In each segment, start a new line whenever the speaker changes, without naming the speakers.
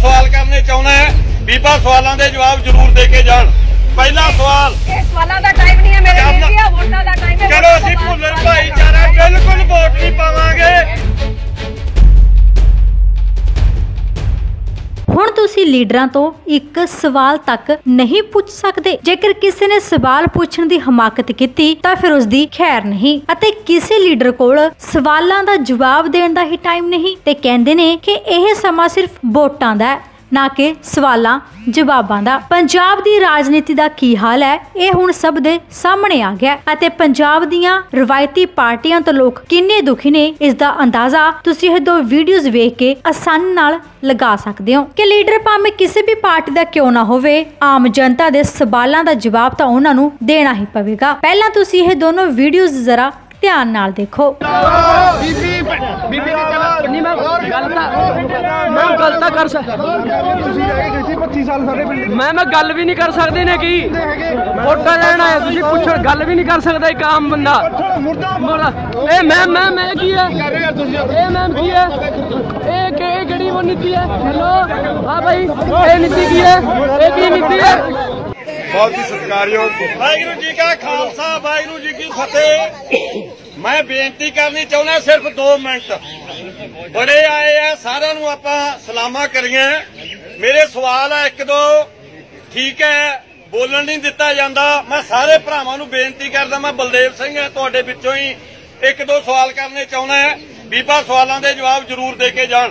ਸਵਾਲ ਕਰਨੇ ਚਾਹੁੰਦਾ ਹੈ ਬੀਬਾ ਸਵਾਲਾਂ ਦੇ ਜਵਾਬ ਜ਼ਰੂਰ ਦੇ ਕੇ ਜਾਣ। ਪਹਿਲਾ ਸਵਾਲ
ਇਹ ਸਵਾਲਾਂ ਦਾ ਟਾਈਮ ਨਹੀਂ ਹੈ ਮੇਰੇ ਵੀਰ ਵੋਟਾਂ ਦਾ ਟਾਈਮ ਹੈ
ਚਲੋ ਅਸੀਂ ਭੁੱਲਰ ਭਾਈਚਾਰਾ
ਲੀਡਰਾਂ ਤੋਂ ਇੱਕ ਸਵਾਲ ਤੱਕ ਨਹੀਂ ਪੁੱਛ ਸਕਦੇ। ਜੇਕਰ ਕਿਸੇ ਨੇ ਸਵਾਲ ਪੁੱਛਣ ਦੀ ਹਮਾਕਤ ਕੀਤੀ, ਤਾਂ ਫਿਰ ਉਸ ਦੀ ਖੈਰ ਨਹੀਂ। ਅਤੇ ਕਿਸੇ ਲੀਡਰ ਕੋਲ ਸਵਾਲਾਂ ਦਾ ਜਵਾਬ ਦੇਣ ਦਾ ਹੀ ਟਾਈਮ ਨਹੀਂ। ਤੇ ਕਹਿੰਦੇ ਨੇ ਕਿ ਇਹ ਸਮਾਂ ਸਿਰਫ ਵੋਟਾਂ ਦਾ ਹੈ। ਨਾ ਕਿ ਸਵਾਲਾਂ, ਜਵਾਬਾਂ ਦਾ। ਪੰਜਾਬ ਦੀ ਰਾਜਨੀਤੀ ਦਾ ਕੀ ਹਾਲ ਹੈ? ਇਹ ਹੁਣ ਸਭ ਦੇ ਸਾਹਮਣੇ ਆ ਗਿਆ ਅਤੇ ਪੰਜਾਬ ਦੀਆਂ ਰਵਾਇਤੀ ਪਾਰਟੀਆਂ ਤੋਂ ਲੋਕ ਕਿੰਨੇ ਦੁਖੀ ਨੇ, ਇਸ ਦਾ ਅੰਦਾਜ਼ਾ ਤੁਸੀਂ ਇਹ ਦੋ ਵੀਡੀਓਜ਼ ਵੇਖ ਕੇ ਆਸਾਨੀ ਨਾਲ ਲਗਾ ਸਕਦੇ ਹੋ। ਕਿ ਲੀਡਰ ਭਾਵੇਂ ਕਿਸੇ ਵੀ ਪਾਰਟੀ ਦਾ ਕਿਉਂ ਨਾ ਹੋਵੇ, ਆਮ ਜਨਤਾ ਦੇ ਸਵਾਲਾਂ ਦਾ ਜਵਾਬ ਤਾਂ ਉਹਨਾਂ ਨੂੰ ਦੇਣਾ ਹੀ ਪਵੇਗਾ। ਪਹਿਲਾਂ ਤੁਸੀਂ ਇਹ ਦੋਨੋਂ ਵੀਡੀਓਜ਼ ਜ਼ਰਾ ਧਿਆਨ ਨਾਲ ਦੇਖੋ।
ਬੀਬੀ ਬੀਬੀ ਦੀ ਗੱਲ ਨਹੀਂ ਮੈਂ ਗੱਲ ਤਾਂ ਮੈਂ ਗੱਲ ਤਾਂ ਕਰ ਸਕਦਾ
ਤੁਸੀਂ ਰਹਿ ਗਏ ਸੀ 25 ਸਾਲ ਸਾਡੇ ਪਿੰਡ
ਮੈਂ ਮੈਂ ਗੱਲ ਵੀ ਨਹੀਂ ਕਰ ਸਕਦੇ ਨੇ ਕੀ? ਵੋਟਾਂ ਲੈਣ ਆਏ ਤੁਸੀਂ ਪੁੱਛਣ ਗੱਲ ਵੀ ਨਹੀਂ ਕਰ ਸਕਦਾ ਇੱਕ ਆਮ ਬੰਦਾ। ਇਹ ਮੈਂ ਮੈਂ ਮੈਂ ਕੀ ਹੈ?
ਆ
ਇਹ ਮੈਂ ਕੀ ਹੈ? ਇਹ ਕਿ ਇਹ ਕਿਹੜੀ ਉਹ ਨੀਤੀ ਹੈ? ਹੈਲੋ? ਹਾਂ ਭਾਈ ਇਹ ਨੀਤੀ ਕੀ ਹੈ? ਇਹ ਕੀ ਨੀਤੀ ਹੈ?
ਬਹੁਤ ਹੀ ਸਤਿਕਾਰਯੋਗ। ਵਾਹਿਗੁਰੂ ਜੀ ਕਾ ਖਾਲਸਾ ਵਾਹਿਗੁਰੂ ਜੀ ਕੀ ਫਤਿਹ। ਮੈਂ ਬੇਨਤੀ ਕਰਨੀ ਚਾਹੁੰਦਾ ਸਿਰਫ 2 ਮਿੰਟ। ਬੜੇ ਆਏ ਆ, ਸਾਰਿਆਂ ਨੂੰ ਆਪਾਂ ਸਲਾਮਾਂ ਕਰੀਆਂ। ਮੇਰੇ ਸਵਾਲ ਆ, ਇੱਕ ਦੋ। ਠੀਕ ਹੈ, ਬੋਲਣ ਨਹੀਂ ਦਿੱਤਾ ਜਾਂਦਾ। ਮੈਂ ਸਾਰੇ ਭਰਾਵਾਂ ਨੂੰ ਬੇਨਤੀ ਕਰਦਾ, ਮੈਂ ਬਲਦੇਵ ਸਿੰਘ ਹਾਂ ਤੁਹਾਡੇ ਵਿੱਚੋਂ ਹੀ ਇੱਕ ਦੋ ਸਵਾਲ ਕਰਨੇ ਚਾਹੁੰਦਾ। ਬੀਬਾ ਸਵਾਲਾਂ ਦੇ ਜਵਾਬ ਜ਼ਰੂਰ ਦੇ ਕੇ ਜਾਣ।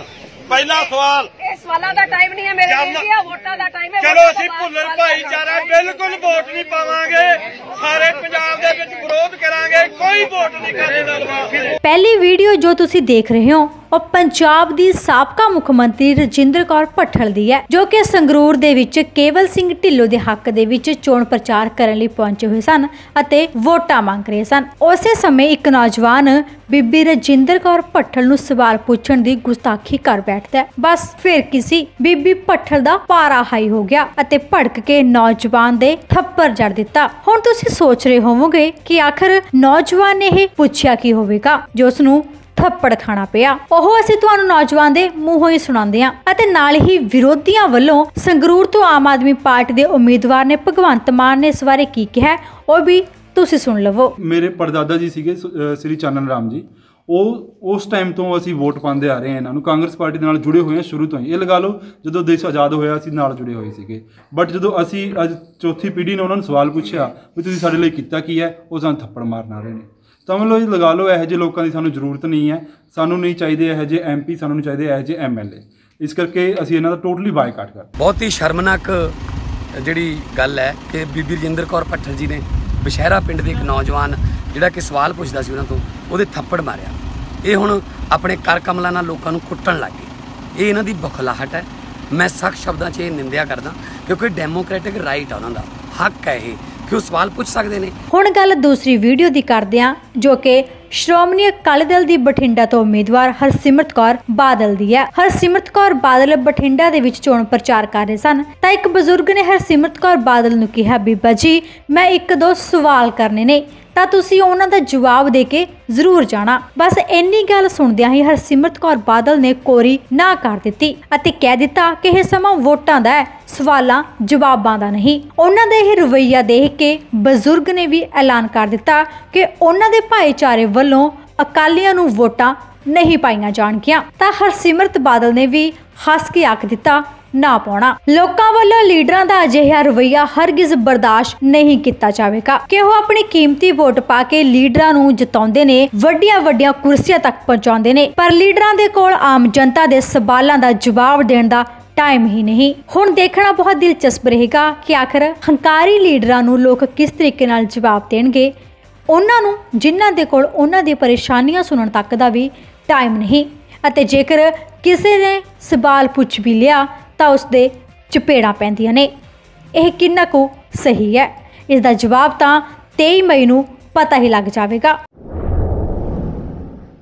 ਪਹਿਲਾ ਸਵਾਲ।
ਇਹ ਸਵਾਲਾਂ ਦਾ ਟਾਈਮ ਨਹੀਂ ਹੈ ਮੇਰੇ ਜੀ ਆਹ ਵੋਟਾਂ ਦਾ ਟਾਈਮ ਹੈ
ਚਲੋ ਅਸੀਂ ਭੁੱਲਰ ਭਾਈਚਾਰਾ ਬਿਲਕੁਲ ਵੋਟ ਨਹੀਂ ਪਾਵਾਂਗੇ। ਸਾਰੇ ਪੰਜਾਬ ਦੇ ਵਿੱਚ ਵਿਰੋਧ ਕਰਾਂਗੇ ਕੋਈ ਵੋਟ ਨਹੀਂ ਲਵਾਂਗੇ
ਪਹਿਲੀ ਵੀਡੀਓ ਜੋ ਤੁਸੀਂ ਦੇਖ ਰਹੇ ਹੋ ਉਹ ਪੰਜਾਬ ਦੀ ਸਾਬਕਾ ਮੁੱਖ ਮੰਤਰੀ ਰਜਿੰਦਰ ਕੌਰ ਭੱਠਲ ਦੀ ਹੈ, ਜੋ ਕਿ ਸੰਗਰੂਰ ਦੇ ਵਿੱਚ ਕੇਵਲ ਸਿੰਘ ਢਿੱਲੋਂ ਦੇ ਹੱਕ ਦੇ ਵਿੱਚ ਚੋਣ ਪ੍ਰਚਾਰ ਕਰਨ ਲਈ ਪਹੁੰਚੇ ਹੋਏ ਸਨ ਅਤੇ ਵੋਟਾਂ ਮੰਗ ਰਹੇ ਸਨ। ਉਸੇ ਸਮੇਂ ਇੱਕ ਨੌਜਵਾਨ ਬੀਬੀ ਰਜਿੰਦਰ ਕੌਰ ਭੱਠਲ ਨੂੰ ਸਵਾਲ ਪੁੱਛਣ ਦੀ ਗੁਸਤਾਖੀ ਕਰ ਬੈਠਦਾ ਹੈ। ਬਸ ਫਿਰ ਕਿਸੇ ਬੀਬੀ ਭੱਠਲ ਦਾ ਪਾਰਾ ਹਾਈ ਹੋ ਗਿਆ ਅਤੇ ਭੜਕ ਕੇ ਨੌਜਵਾਨ ਦੇ ਥੱਪੜ ਜੜ ਦਿੱਤਾ। ਹੁਣ ਤੁਸੀਂ ਸੋਚ ਰਹੇ ਹੋਵੋਗੇ ਕਿ ਆਖਰ ਨੌਜਵਾਨ ਨੇ ਇਹ ਪੁੱਛਿਆ ਕੀ ਹੋਵੇਗਾ? ਜੋ ਉਸ ਨੂੰ ਥੱਪੜ ਖਾਣਾ ਪਿਆ। ਉਹ ਅਸੀਂ ਤੁਹਾਨੂੰ ਨੌਜਵਾਨ ਦੇ ਮੂੰਹੋਂ ਹੀ ਸੁਣਾਉਂਦੇ ਹਾਂ ਅਤੇ ਨਾਲ ਹੀ ਵਿਰੋਧੀਆਂ ਵੱਲੋਂ ਸੰਗਰੂਰ ਤੋਂ ਆਮ ਆਦਮੀ ਪਾਰਟੀ ਦੇ ਉਮੀਦਵਾਰ ਨੇ ਭਗਵੰਤ ਮਾਨ ਨੇ ਇਸ ਬਾਰੇ ਕੀ ਕਿਹਾ ਉਹ ਵੀ ਤੁਸੀਂ ਸੁਣ ਲਵੋ।
ਮੇਰੇ ਪੜਦਾਦਾ ਜੀ ਸੀਗੇ ਸ੍ਰੀ ਚਾਨਣ ਰਾਮ ਜੀ। ਉਹ ਉਸ ਟਾਈਮ ਤੋਂ ਅਸੀਂ ਵੋਟ ਪਾਉਂਦੇ ਆ ਰਹੇ ਹਾਂ ਇਹਨਾਂ ਨੂੰ। ਕਾਂਗਰਸ ਪਾਰਟੀ ਨਾਲ ਜੁੜੇ ਹੋਏ ਹਾਂ ਸ਼ੁਰੂ ਤੋਂ ਹੀ। ਇਹ ਲਗਾ ਲਓ, ਜਦੋਂ ਦੇਸ਼ ਆਜ਼ਾਦ ਹੋਇਆ ਅਸੀਂ ਨਾਲ ਜੁੜੇ ਹੋਏ ਸੀਗੇ। ਬਟ ਜਦੋਂ ਅਸੀਂ ਅੱਜ ਚੌਥੀ ਪੀੜ੍ਹੀ ਨੇ ਉਹਨਾਂ ਨੂੰ ਸਵਾਲ ਪੁੱਛਿਆ ਵੀ ਤੁਸੀਂ ਸਾਡੇ ਲਈ ਕੀਤਾ ਕੀ ਹੈ, ਉਹ ਸਾਨੂੰ ਥੱਪੜ ਮਾਰਨ ਆ ਰਹੇ ਨੇ। ਸਮਝ ਲਓ ਜੀ ਲਗਾ ਲਓ, ਇਹੋ ਜਿਹੇ ਲੋਕਾਂ ਦੀ ਸਾਨੂੰ ਜ਼ਰੂਰਤ ਨਹੀਂ ਹੈ। ਸਾਨੂੰ ਨਹੀਂ ਚਾਹੀਦੇ ਇਹੋ ਜਿਹੇ ਐਮਪੀ ਸਾਨੂੰ ਨਹੀਂ ਚਾਹੀਦੇ ਇਹੋ ਜਿਹੇ ਐਮਐਲਏ ਇਸ ਕਰਕੇ ਅਸੀਂ ਇਹਨਾਂ ਦਾ ਟੋਟਲੀ ਬਾਈਕਾਟ ਕਰ
ਬਹੁਤ ਹੀ ਸ਼ਰਮਨਾਕ ਜਿਹੜੀ ਗੱਲ ਹੈ ਕਿ ਬੀਬੀ ਰਜਿੰਦਰ ਕੌਰ ਭੱਠਲ ਜੀ ਨੇ ਬਸ਼ਹਿਰਾ ਪਿੰਡ ਦੇ ਇੱਕ ਨੌਜਵਾਨ ਜਿਹੜਾ ਕਿ ਸਵਾਲ ਪੁੱਛਦਾ ਸੀ ਉਹਨਾਂ ਤੋਂ, ਉਹਦੇ ਥੱਪੜ ਮਾਰਿਆ। ਇਹ ਹੁਣ ਆਪਣੇ ਕਰ ਕਮਲਾਂ ਨਾਲ ਲੋਕਾਂ ਨੂੰ ਕੁੱਟਣ ਲੱਗ ਗਏ। ਇਹ ਇਹਨਾਂ ਦੀ ਬਖਲਾਹਟ ਹੈ। ਮੈਂ ਸਖਤ ਸ਼ਬਦਾਂ 'ਚ ਇਹ ਨਿੰਦਿਆ ਕਰਦਾ ਕਿਉਂਕਿ ਡੈਮੋਕ੍ਰੈਟਿਕ ਰਾਈਟ ਆ ਉਹਨਾਂ ਦਾ। ਹੱਕ ਹੈ ਇਹ। ਕਿ ਉਹ ਸਵਾਲ ਪੁੱਛ ਸਕਦੇ ਨੇ।
ਹੁਣ ਗੱਲ ਦੂਸਰੀ ਵੀਡੀਓ ਦੀ ਕਰਦੇ ਹਾਂ, ਜੋ ਕਿ ਸ਼੍ਰੋਮਣੀ ਅਕਾਲੀ ਦਲ ਦੀ ਬਠਿੰਡਾ ਤੋਂ ਉਮੀਦਵਾਰ ਹਰਸਿਮਰਤ ਕੌਰ ਬਾਦਲ ਦੀ ਹੈ। ਹਰਸਿਮਰਤ ਕੌਰ ਬਾਦਲ ਬਠਿੰਡਾ ਦੇ ਵਿੱਚ ਚੋਣ ਪ੍ਰਚਾਰ ਕਰ ਰਹੇ ਸਨ। ਤਾਂ ਇੱਕ ਬਜ਼ੁਰਗ ਨੇ ਹਰਸਿਮਰਤ ਕੌਰ ਬਾਦਲ ਨੂੰ ਕਿਹਾ, ਬੀਬਾ ਜੀ, ਮੈਂ ਇੱਕ ਦੋ ਸਵਾਲ ਕਰਨੇ ਨੇ। ਤਾਂ ਤੁਸੀਂ ਉਹਨਾਂ ਦਾ ਜਵਾਬ ਦੇ ਕੇ ਜ਼ਰੂਰ ਜਾਣਾ। ਬਸ ਇੰਨੀ ਗੱਲ ਸੁਣਦਿਆਂ ਹੀ ਹਰਸਿਮਰਤ ਕੌਰ ਬਾਦਲ ਨੇ ਕੋਰੀ ਨਾ ਕਰ ਦਿੱਤੀ ਅਤੇ ਕਹਿ ਦਿੱਤਾ ਕਿ ਇਹ ਸਮਾਂ ਵੋਟਾਂ ਦਾ ਹੈ, ਸਵਾਲਾਂ ਜਵਾਬਾਂ ਦਾ ਨਹੀਂ। ਉਹਨਾਂ ਦਾ ਇਹ ਰਵੱਈਆ ਦੇਖ ਕੇ ਬਜ਼ੁਰਗ ਨੇ ਵੀ ਐਲਾਨ ਕਰ ਦਿੱਤਾ ਕਿ ਉਹਨਾਂ ਦੇ ਭਾਈਚਾਰੇ ਵੱਲੋਂ ਅਕਾਲੀਆਂ ਨੂੰ ਵੋਟਾਂ ਨਹੀਂ ਪਾਈਆਂ ਜਾਣਗੀਆਂ। ਤਾਂ ਹਰਸਿਮਰਤ ਬਾਦਲ ਨੇ ਵੀ ਹੱਸ ਕੇ ਆਖ ਦਿੱਤਾ ਨਾ ਪਾਉਣਾ। ਲੋਕਾਂ ਵੱਲੋਂ ਲੀਡਰਾਂ ਦਾ ਅਜਿਹਾ ਰਵੱਈਆ ਹਰਗਿਜ਼ ਬਰਦਾਸ਼ਤ ਨਹੀਂ ਕੀਤਾ ਜਾਵੇਗਾ। ਕਿ ਉਹ ਆਪਣੀ ਕੀਮਤੀ ਵੋਟ ਪਾ ਕੇ ਲੀਡਰਾਂ ਨੂੰ ਜਿਤਾਉਂਦੇ ਨੇ ਵੱਡੀਆਂ ਵੱਡੀਆਂ ਕੁਰਸੀਆਂ ਤੱਕ ਪਹੁੰਚਾਉਂਦੇ ਨੇ। ਪਰ ਲੀਡਰਾਂ ਦੇ ਕੋਲ ਆਮ ਜਨਤਾ ਦੇ ਸਵਾਲਾਂ ਦਾ ਜਵਾਬ ਦੇਣ ਦਾ ਟਾਈਮ ਹੀ ਨਹੀਂ। ਹੁਣ ਦੇਖਣਾ ਬਹੁਤ ਦਿਲਚਸਪ ਰਹੇਗਾ ਕਿ ਆਖਰ ਹੰਕਾਰੀ ਲੀਡਰਾਂ ਨੂੰ ਲੋਕ ਕਿਸ ਤਰੀਕੇ ਨਾਲ ਜਵਾਬ ਦੇਣਗੇ। ਉਹਨਾਂ ਨੂੰ, ਜਿਨ੍ਹਾਂ ਦੇ ਕੋਲ ਉਹਨਾਂ ਦੀ ਪਰੇਸ਼ਾਨੀਆਂ ਸੁਣਨ ਤੱਕ ਦਾ ਵੀ ਟਾਈਮ ਨਹੀਂ। ਅਤੇ ਜੇਕਰ ਕਿਸੇ ਨੇ ਸਵਾਲ ਪੁੱਛ ਵੀ ਲਿਆ ਤਾਂ ਉਸ ਦੇ ਚਪੇੜਾਂ ਪੈਂਦੀਆਂ ਨੇ। ਇਹ ਕਿੰਨਾ ਕੁ ਸਹੀ ਹੈ? ਇਸ ਦਾ ਜਵਾਬ ਤਾਂ 23 ਮਈ ਨੂੰ ਪਤਾ ਹੀ ਲੱਗ ਜਾਵੇਗਾ।